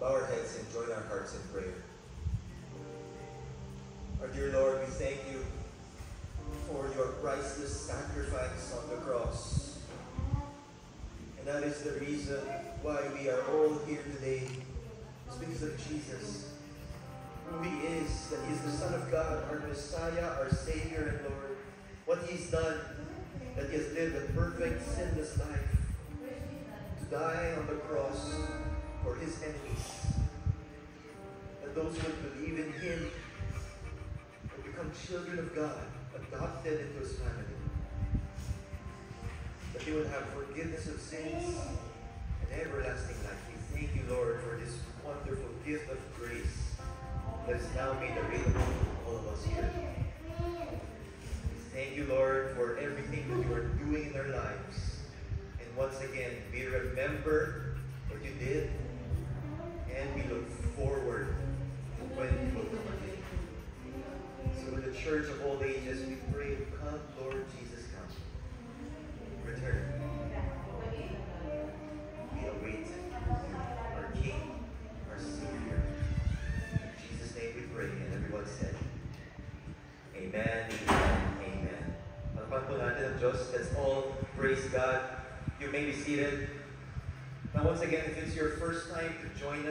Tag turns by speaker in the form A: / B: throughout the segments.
A: bow our heads and join our hearts in prayer. Our dear Lord, we thank you for your priceless sacrifice on the cross. And that is the reason why we are all here today. It's because of Jesus, who he is, that he is the Son of God, our Messiah, our Savior and Lord. What he's done, that he has lived a perfect, sinless life, to die on the cross for his enemies. That those who believe in him will become children of God, adopted into his family. That they would have forgiveness of sins and everlasting life. We thank you, Lord, for this wonderful gift of grace that is now made available to all of us here. Thank you, Lord, for everything that you are doing in our lives. And once again, we remember what you did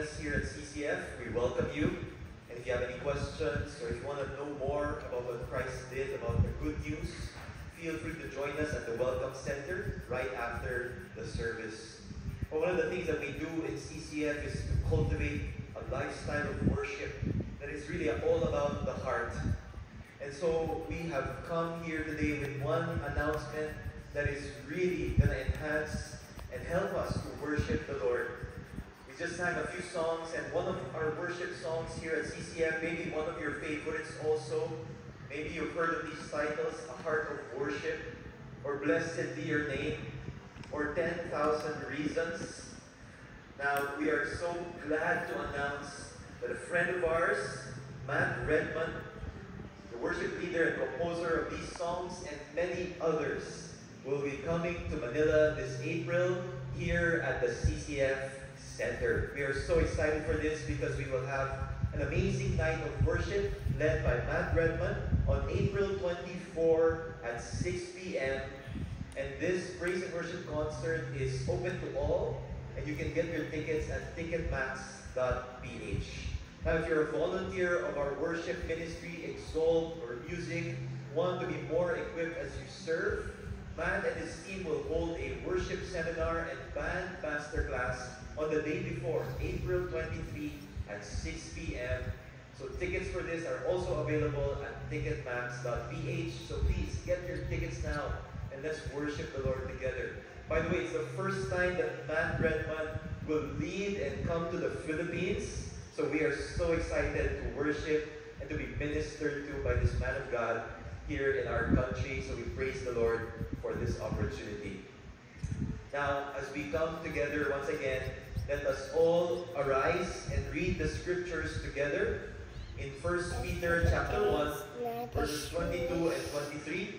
A: us here at CCF, we welcome you. And if you have any questions or if you want to know more about what Christ did, about the good news, feel free to join us at the Welcome Center right after the service. Well, one of the things that we do in CCF is to cultivate a lifestyle of worship that is really all about the heart. And so we have come here today with one announcement that is really going to enhance and help us to worship the Lord. Just sang a few songs, and one of our worship songs here at CCF, maybe one of your favorites also. Maybe you've heard of these titles A Heart of Worship, or Blessed Be Your Name, or 10,000 Reasons. Now, we are so glad to announce that a friend of ours, Matt Redman, the worship leader and composer of these songs and many others, will be coming to Manila this April here at the CCF Center. We are so excited for this because we will have an amazing night of worship led by Matt Redman on April 24 at 6 p.m. And this praise and worship concert is open to all, and you can get your tickets at ticketmax.ph. Now, if you're a volunteer of our worship ministry, Exalt or Music, want to be more equipped as you serve, Matt and his team will hold a worship seminar and band masterclass on the day before, April 23 at 6 p.m. So tickets for this are also available at ticketmax.ph. So please get your tickets now and let's worship the Lord together. By the way, it's the first time that Matt Redman will lead and come to the Philippines. So we are so excited to worship and to be ministered to by this man of God here in our country. So we praise the Lord for this opportunity. Now, as we come together once again, let us all arise and read the scriptures together in 1 Peter chapter 1, verses 22 and 23,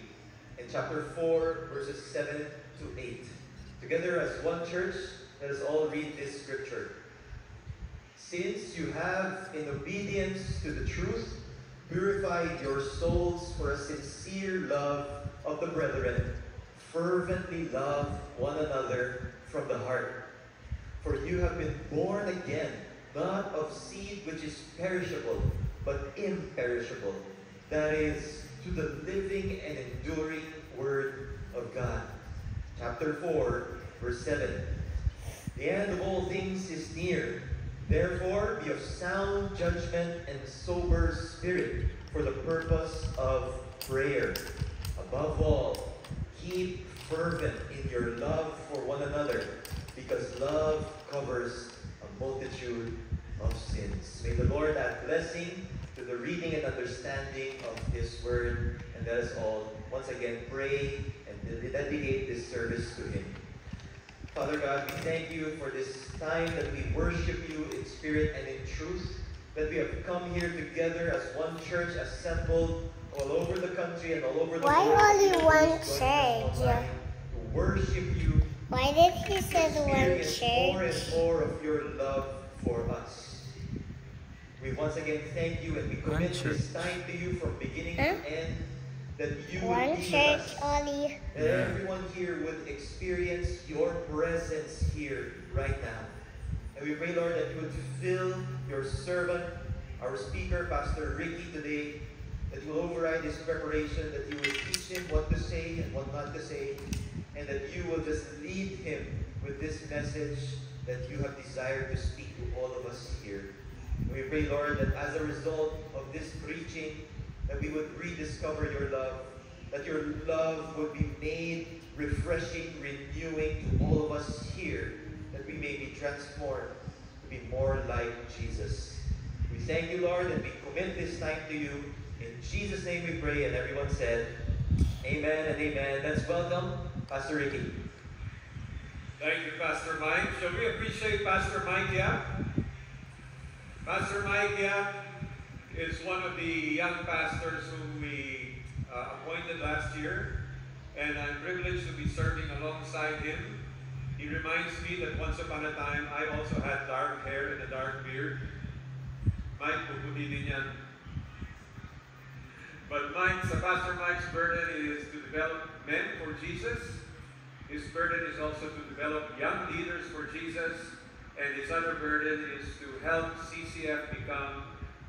A: and chapter 4, verses 7 to 8. Together as one church, let us all read this scripture. Since you have, in obedience to the truth, purified your souls for a sincere love of the brethren, fervently love one another from the heart. For you have been born again, not of seed which is perishable, but imperishable. That is, to the living and enduring Word of God. Chapter 4, verse 7. The end of all things is near. Therefore, be of sound judgment and sober spirit for the purpose of prayer. Above all, keep fervent in your love for one another, because love covers a multitude of sins. May the Lord add blessing to the reading and understanding of His Word, and let us all once again pray and dedicate this service to Him. Father God, we thank you for this time that we worship you in spirit and in truth, that we have come here together as one church assembled all over the country and all over the
B: Why
A: world.
B: Why
A: only
B: one
A: joining
B: church?
A: To worship you,
B: Why did he say the one
A: experience more
B: church?
A: and more of your love for us. We once again thank you and we commit
B: One
A: this
B: church.
A: time to you from beginning
C: Huh?
A: to end that you would
C: One
A: be with
C: church
A: us.
C: only.
A: That everyone here would experience your presence here right now. And we pray, Lord, that you would fill your servant, our speaker, Pastor Ricky, today, that you will override his preparation, that you will teach him what to say and what not to say, and that you will just lead him with this message that you have desired to speak to all of us here. We pray, Lord, that as a result of this preaching, that we would rediscover your love, that your love would be made refreshing, renewing to all of us here, that we may be transformed to be more like Jesus. We thank you, Lord, and we commit this time to you. In Jesus' name we pray, and everyone said, Amen and amen. Let's welcome Pastor Ricky.
D: Thank you, Pastor Mike. Shall we appreciate Pastor Mike Yap? Pastor Mike Yap is one of the young pastors who we uh, appointed last year, and I'm privileged to be serving alongside him. He reminds me that once upon a time, I also had dark hair and a dark beard. Mike, puputi din yan. But Mike's, Pastor Mike's burden is to develop men for Jesus. His burden is also to develop young leaders for Jesus, and his other burden is to help CCF become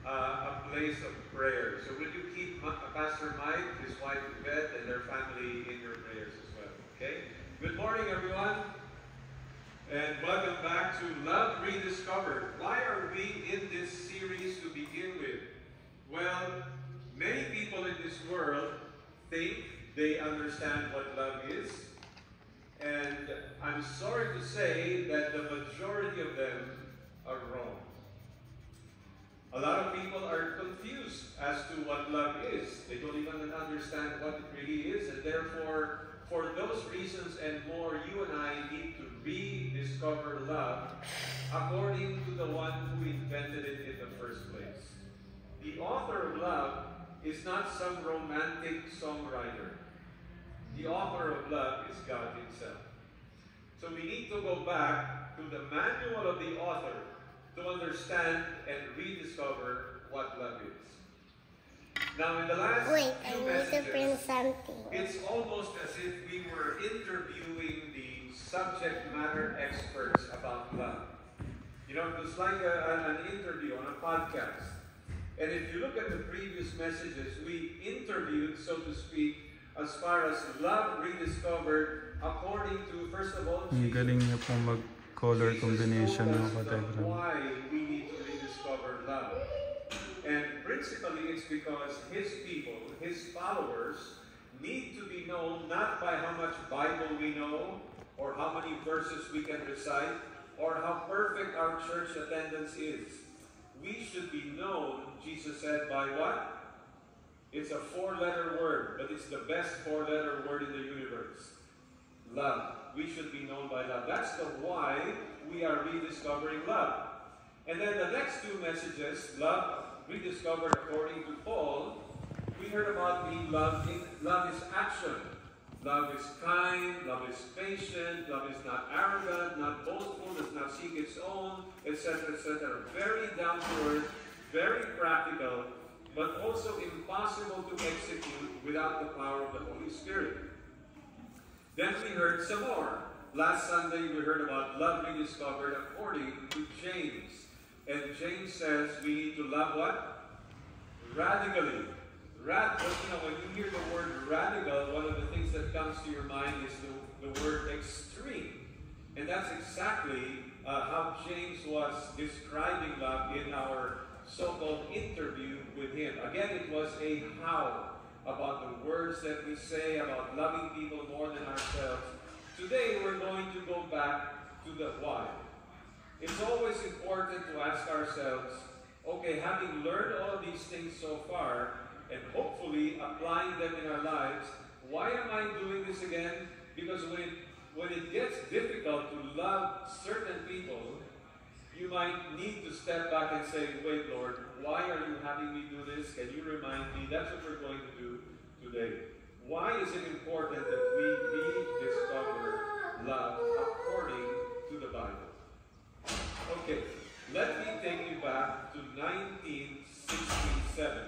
D: uh, a place of prayer. So will you keep Pastor Mike, his wife Yvette, and their family in your prayers as well? Okay. Good morning, everyone, and welcome back to Love Rediscovered. Why are we in this series to begin with? Well, many people in this world think they understand what love is. And I'm sorry to say that the majority of them are wrong. A lot of people are confused as to what love is. They don't even understand what it really is, and therefore, for those reasons and more, you and I need to rediscover love according to the one who invented it in the first place. The author of love is not some romantic songwriter. The author of love is God Himself. So we need to go back to the manual of the author to understand and rediscover what love is. Now, in the last
C: Wait, I
D: few
C: need to bring
D: messages,
C: something.
D: it's almost as if we were interviewing the subject matter experts about love. You know, it was like a, an interview on a podcast. And if you look at the previous messages, we interviewed, so to speak, as far as love rediscovered according to, first of all,
B: Ang
D: Jesus.
B: galing niya pong mag-color
D: Jesus
B: combination
D: the
B: kategram.
D: Why we need to rediscover love. And principally it's because his people, his followers, need to be known not by how much Bible we know, or how many verses we can recite, or how perfect our church attendance is. We should be known, Jesus said, by what? It's a four-letter word, but it's the best four-letter word in the universe. Love. We should be known by love. That's the why we are rediscovering love. And then the next two messages, love rediscovered according to Paul, we heard about being love. In, love is action. Love is kind, love is patient, love is not arrogant, not boastful, does not seek its own, etc., etc. Very down to earth, very practical, but also impossible to execute without the power of the Holy Spirit. Then we heard some more. Last Sunday we heard about love being rediscovered according to James. And James says we need to love what? Radically. Rad, you know, when you hear the word radical, one of the things that comes to your mind is the, the word extreme. And that's exactly uh, how James was describing love in our so-called interview with him. Again, it was a how about the words that we say about loving people more than ourselves. Today, we're going to go back to the why. It's always important to ask ourselves, okay, having learned all these things so far, and hopefully applying them in our lives, why am I doing this again? Because when it, when it gets difficult to love certain people, you might need to step back and say, Wait, Lord, why are you having me do this? Can you remind me? That's what we're going to do today. Why is it important that we rediscover love according to the Bible? Okay, let me take you back to 1967.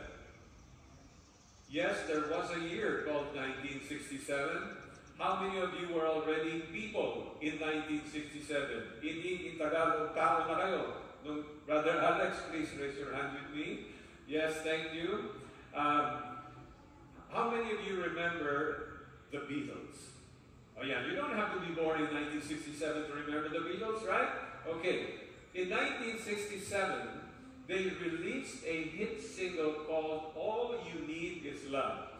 D: Yes, there was a year called 1967 how many of you were already people in 1967? Hindi in Tagalog tao na kayo. Nung Brother Alex, please raise your hand with me. Yes, thank you. Um, how many of you remember the Beatles? Oh yeah, you don't have to be born in 1967 to remember the Beatles, right? Okay. In 1967, they released a hit single called All You Need Is Love.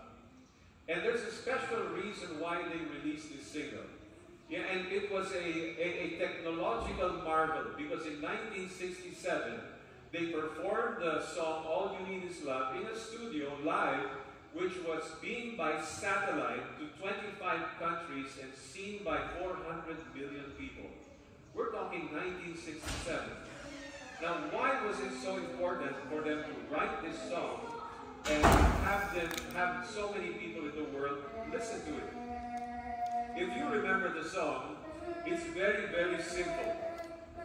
D: And there's a special reason why they released this single. Yeah, and it was a, a, a technological marvel because in 1967, they performed the song All You Need Is Love in a studio live, which was beamed by satellite to 25 countries and seen by 400 million people. We're talking 1967. Now, why was it so important for them to write this song and have them have so many people in the world listen to it? If you remember the song, it's very, very simple.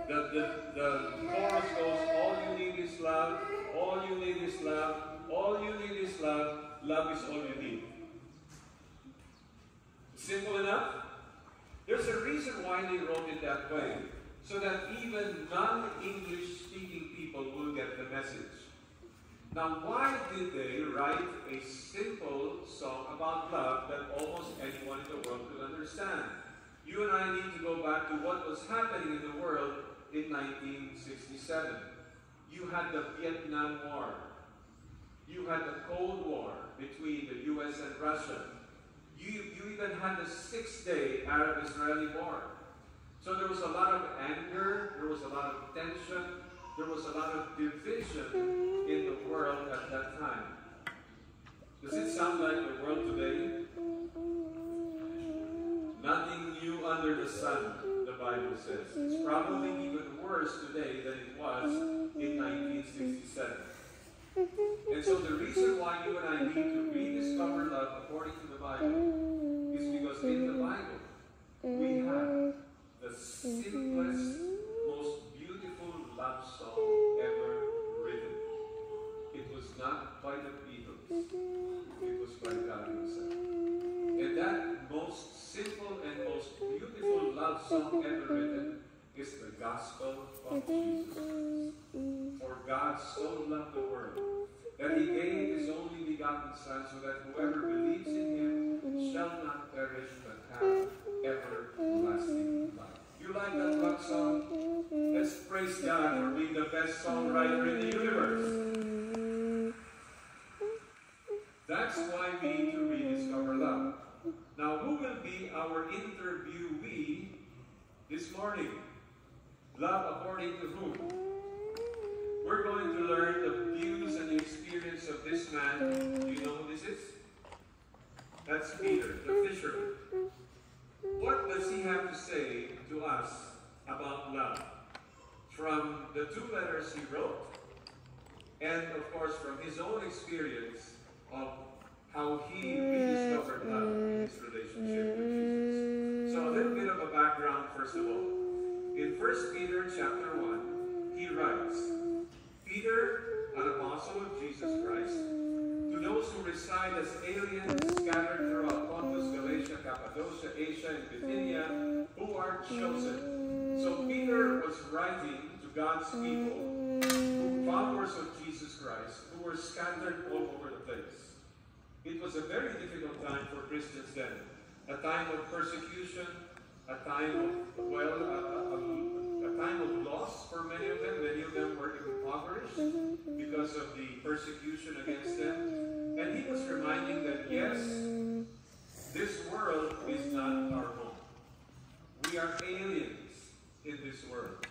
D: The, the, the chorus goes, all you need is love, all you need is love, all you need is love, love is all you need. Simple enough? There's a reason why they wrote it that way, so that even non-English speaking people will get the message. Now, why did they write a simple song about love that almost anyone in the world could understand? You and I need to go back to what was happening in the world in 1967. You had the Vietnam War. You had the Cold War between the US and Russia. You, you even had the Six Day Arab Israeli War. So there was a lot of anger, there was a lot of tension, there was a lot of division in the world at that time. Does it sound like the world today? Nothing new under the sun, the Bible says. It's probably even worse today than it was in 1967. And so the reason why you and I need to rediscover love according to the Bible is because in the Bible we have the simplest, love song ever written. It was not by the Beatles, it was by God Himself. And that most simple and most beautiful love song ever written is the gospel of Jesus. For God so loved the world that he gave his only begotten Son so that whoever believes in him shall not perish but have everlasting life. You like that love song? Let's praise God for being the best songwriter in the universe. That's why we need to rediscover love. Now, who will be our interviewee this morning? Love according to whom? We're going to learn the views and the experience of this man. Do you know who this is? That's Peter, the fisherman. What does he have to say to us about love? From the two letters he wrote, and of course from his own experience of how he rediscovered love in his relationship with Jesus. So a little bit of a background first of all. In 1 Peter chapter 1, he writes, Peter, an apostle of Jesus Christ, to those who reside as aliens scattered throughout Cappadocia, Asia, and Bithynia, who are chosen. So Peter was writing to God's people, who followers of Jesus Christ, who were scattered all over the place. It was a very difficult time for Christians then. A time of persecution, a time of, well, a, a, a, time of loss for many of them. Many of them were impoverished because of the persecution against them. And he was reminding them, yes, this world is not our home. We are aliens in this world.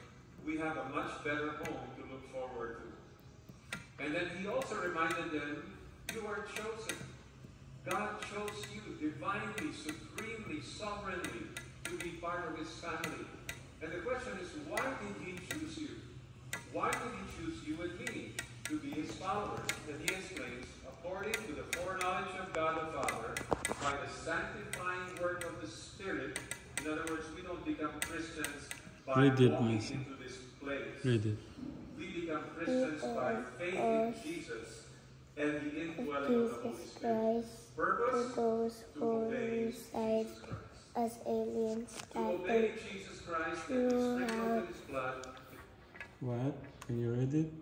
D: We have a much better home to look forward to. And then he also reminded them, you are chosen. God chose you divinely, supremely, sovereignly to be part of his family. And the question is, why did he choose you? Why did he choose you and me to be his followers? And he explains, according to the foreknowledge of God the Father, by the sanctifying work of the Spirit. In other words, we don't become Christians by
B: Read it, Mason. Read it.
D: We become Christians by faith in Jesus and the indwelling of the Holy Spirit.
C: Christ,
D: Purpose?
C: those
D: To
C: who
D: obey
C: as aliens
D: To obey Jesus Christ and be sprinkled with His blood.
B: What? Can you read it?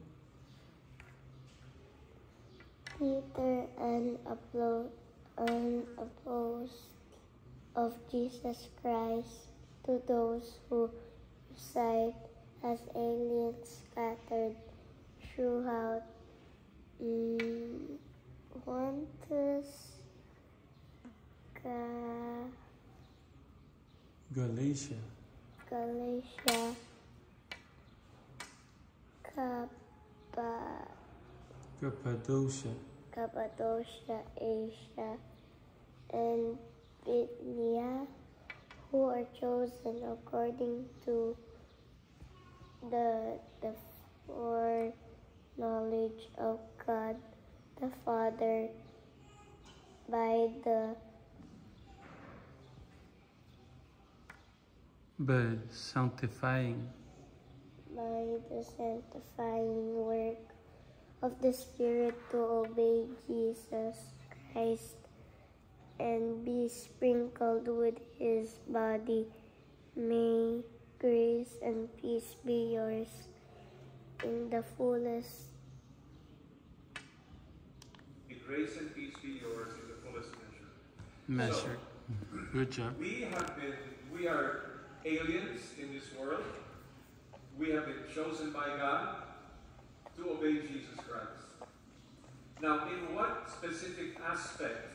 C: Peter and upload and opposed of Jesus Christ to those who reside as aliens scattered throughout Pontus, Ga-
B: Galatia.
C: Galatia, Kappa.
B: Cappadocia.
C: Cappadocia, Asia, and Bithynia, who are chosen according to the the foreknowledge of God the Father by the
B: But sanctifying.
C: by the sanctifying work of the Spirit to obey Jesus Christ and be sprinkled with his body. May grace and peace be yours in the fullest.
D: May grace and peace be yours in the fullest measure.
B: Measure. Good job.
D: We have been, we are aliens in this world. We have been chosen by God to obey Jesus Christ. Now, in what specific aspect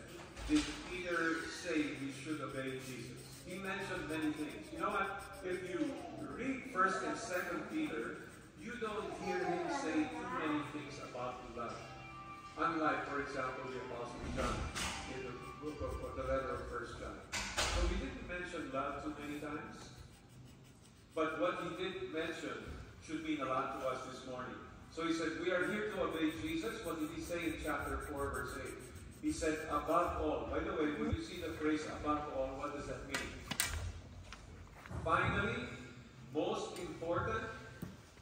D: did Peter say we should obey Jesus? He mentioned many things. You know what? If you read 1st and 2nd Peter, you don't hear him say too many things about love. Unlike, for example, the Apostle John in the book of of the letter of First John. So he didn't mention love too many times. But what he did mention should mean a lot to us this morning. So he said, We are here to obey Jesus. What did he say in chapter 4, verse 8? He said, Above all. By the way, when you see the phrase above all, what does that mean? Finally, most important,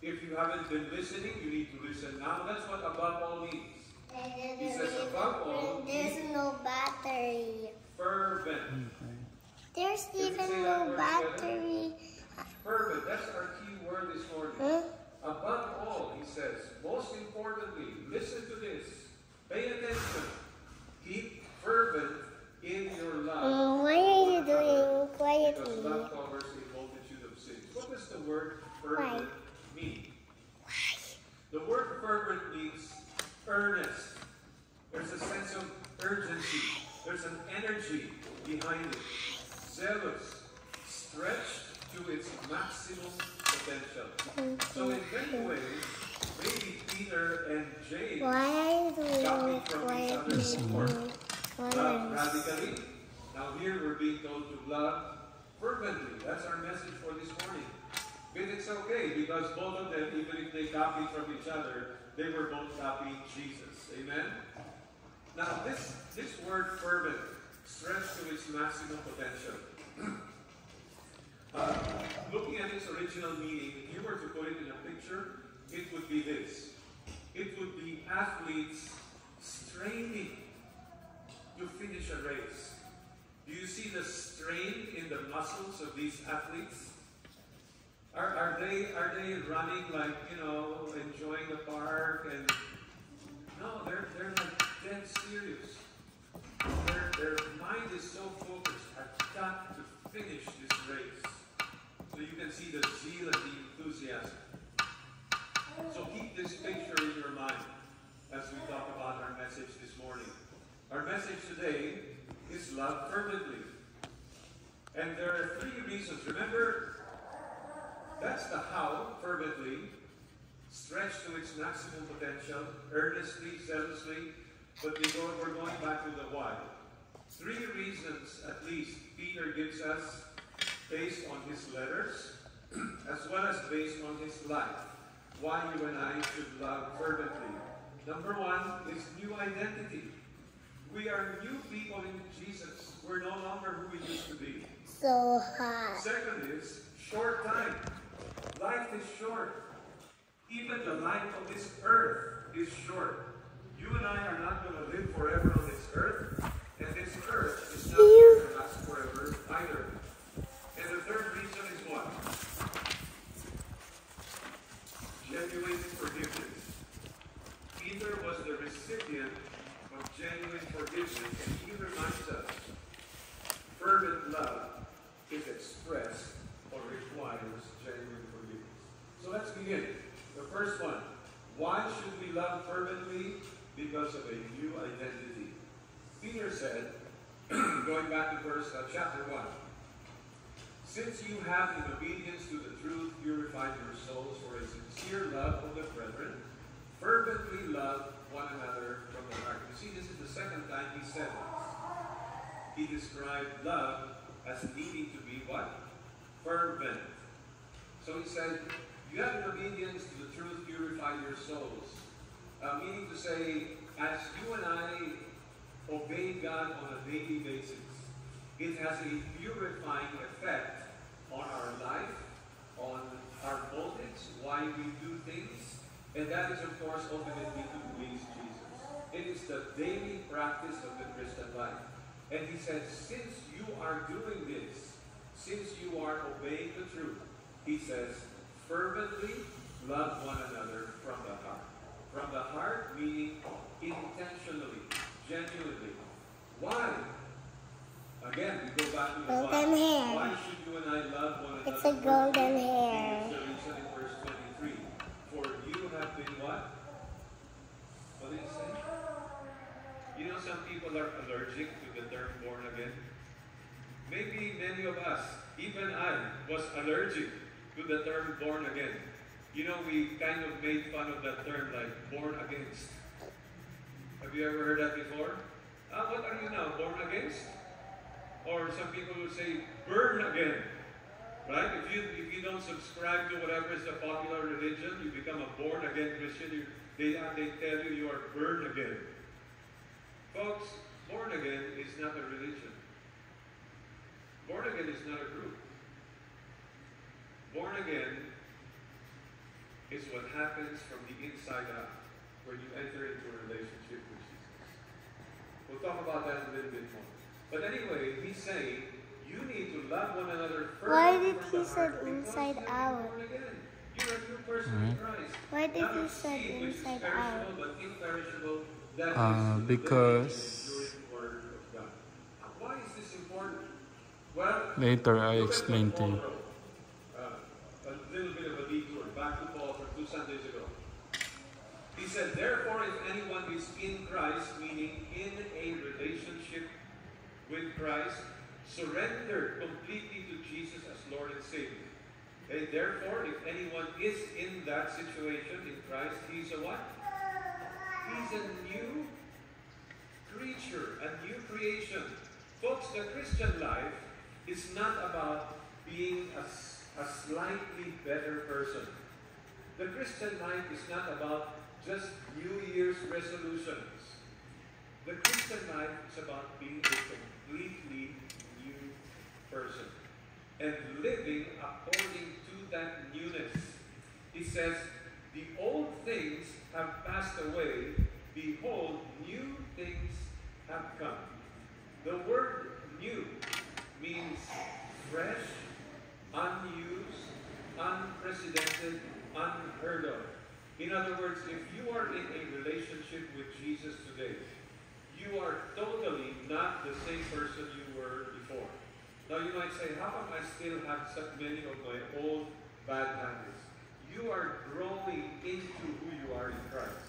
D: if you haven't been listening, you need to listen now. That's what above all means. He says, above all,
C: There's no battery.
D: fervent.
C: There's even no battery.
D: Fervent, that's our key word this morning.
C: Huh?
D: Above all, he says, most importantly, listen to this. Pay attention. Keep fervent in your love.
C: Uh, why are you doing
D: Because
C: quietly?
D: love covers a multitude of sins. What does the word fervent mean? Why? The word fervent means earnest. There's a sense of urgency. There's an energy behind it. Zealous, stretched to its maximum potential. So in many ways, maybe Peter and James
C: Why are you doing
D: copied from each
C: quietly?
D: other's work. Love
C: Once.
D: radically. Now here we're being told to love fervently. That's our message for this morning. But it's okay because both of them, even if they copied from each other, they were both copying Jesus. Amen? Now this, this word fervent, stretched to its maximum potential. Uh, looking at its original meaning, if you were to put it in a picture, it would be this. It would be athletes straining to finish a race. Do you see the strain in the muscles of these athletes? Are, are they are they running like you know enjoying the park and no they're they're like dead serious. Their their mind is so focused. I've got to finish this race. So you can see the zeal and the enthusiasm. So keep this picture in your mind as we talk about our message this morning. Our message today is love fervently. And there are three reasons. Remember, that's the how, fervently, stretched to its maximum potential, earnestly, zealously, but before we're going back to the why. Three reasons, at least, Peter gives us based on his letters, as well as based on his life, why you and I should love fervently. Number one is new identity. We are new people in Jesus. We're no longer who we used to be.
C: So hot.
D: Second is short time. Life is short. Even the life of this earth is short. You and I are not going to live forever on this earth, and this earth is not produces Fervent love is expressed or requires genuine forgiveness. So let's begin. The first one. Why should we love fervently? Because of a new identity. Peter said, going back to verse uh, chapter 1, since you have in obedience to the truth purified your souls for a sincere love of the brethren, fervently love one another heart. You see, this is the second time he said this. He described love as needing to be what? Fervent. So he said, you have in obedience to the truth purified your souls. Uh, meaning to say, as you and I obey God on a daily basis, it has a purifying effect on our life, on our motives, why we do things, and that is, of course, ultimately to please. It is the daily practice of the Christian life. And he said, since you are doing this, since you are obeying the truth, he says, fervently love one another from the heart. From the heart, meaning intentionally, genuinely. Why? Again, we go back to the
C: Golden
D: why.
C: hair.
D: Why should you and I love one another?
C: It's a golden hair.
D: Here's the reason in verse 23. For you have been what? What did he say? Know, some people are allergic to the term born again. Maybe many of us, even I, was allergic to the term born again. You know, we kind of made fun of that term like born against. Have you ever heard that before? Ah, what are you now, born against? Or some people would say, burn again. Right? If you if you don't subscribe to whatever is the popular religion, you become a born again Christian. You, they they tell you you are born again. Folks, born again is not a religion. Born again is not a group. Born again is what happens from the inside out when you enter into a relationship with Jesus. We'll talk about that a little bit more. But anyway, he's saying you need to love one another first.
C: Why did he say inside
D: you have been
C: out?
D: born again. You're a new person in mm-hmm. Christ.
C: Why did he say
D: seed, which is
C: inside out?
B: Uh, because- Later I explain to you.
D: wrote. Uh, a little bit of a detour back to Paul from two Sundays ago. He said, Therefore, if anyone is in Christ, meaning in a relationship with Christ, surrender completely to Jesus as Lord and Savior. Okay, therefore, if anyone is in that situation in Christ, he's a what? He's a new creature, a new creation. Folks, the Christian life is not about being a, s- a slightly better person. The Christian life is not about just New Year's resolutions. The Christian life is about being a completely new person and living according to that newness. He says, The old things have passed away, behold, new things have come. The word new means fresh, unused, unprecedented, unheard of. In other words, if you are in a relationship with Jesus today, you are totally not the same person you were before. Now you might say, how come I still have so many of my old bad habits? You are growing into who you are in Christ.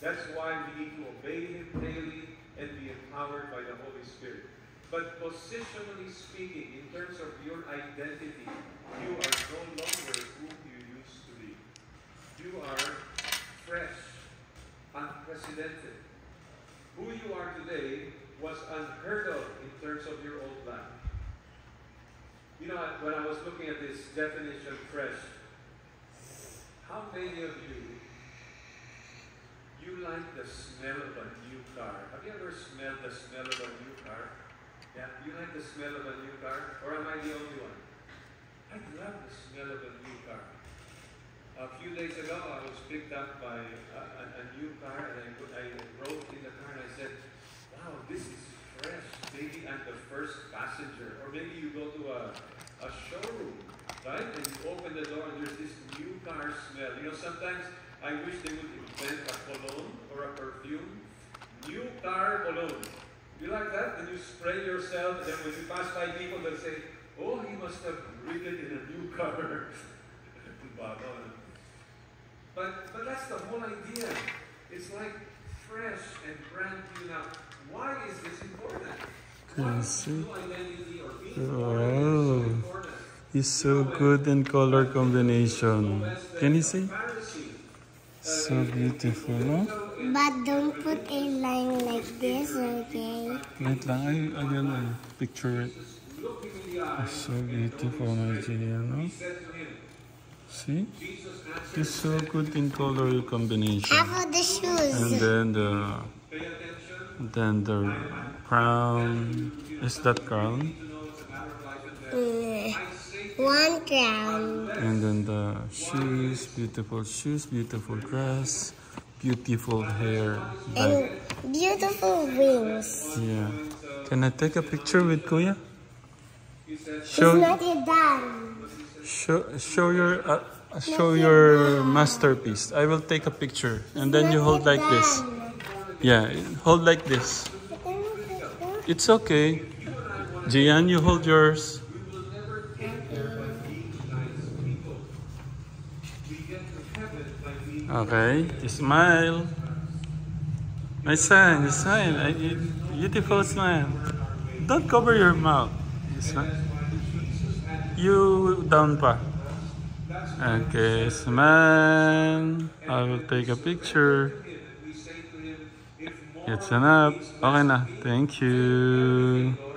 D: That's why we need to obey Him daily and be empowered by the Holy Spirit. But positionally speaking, in terms of your identity, you are no longer who you. You are fresh, unprecedented. Who you are today was unheard of in terms of your old life. You know, when I was looking at this definition, fresh, how many of you you like the smell of a new car? Have you ever smelled the smell of a new car? Yeah, you like the smell of a new car, or am I the only one? I love the smell of a new car. A few days ago, I was picked up by a, a, a new car, and I, I rode in the car, and I said, "Wow, this is fresh. Maybe I'm the first passenger, or maybe you go to a, a showroom, right? And you open the door, and there's this new car smell. You know, sometimes I wish they would invent a cologne or a perfume. New car cologne. You like that? And you spray yourself, and then when you pass by people, they'll say, "Oh, he must have ridden in a new car." But but that's the whole idea. It's like fresh and brand new. Now, Why is this important?
B: Can you see?
D: New identity or being oh,
B: Wow.
D: important.
B: It's so good in color combination. Can you see? So uh, beautiful, no?
C: But don't put a line like this, okay?
B: Wait lang. Ay, ayun ay. Picture it.
D: Look him in the eye.
B: It's so beautiful, my Gia, no?
D: Said to him,
B: See? It's so good in color combination.
C: Half of the shoes And
B: then the then the crown. Is that crown?
D: To know it's a matter of life and death.
C: Mm, One crown.
B: And then the shoes, beautiful shoes, beautiful dress, beautiful hair.
C: And beautiful wings.
B: yeah. Can I take a picture with Kuya?
C: It's
B: Show
C: not yet done.
B: Show show your uh, show your masterpiece. I will take a picture and then you hold like this. Yeah, hold like this. It's okay. Jian, you hold yours.
D: we will never get there by being nice people. We get to heaven by being
B: Okay, smile. My son, you smile. Beautiful smile. Don't cover your mouth. Smile. You down pa. Okay, so man, I will take a picture. It's enough. Okay na. Thank you.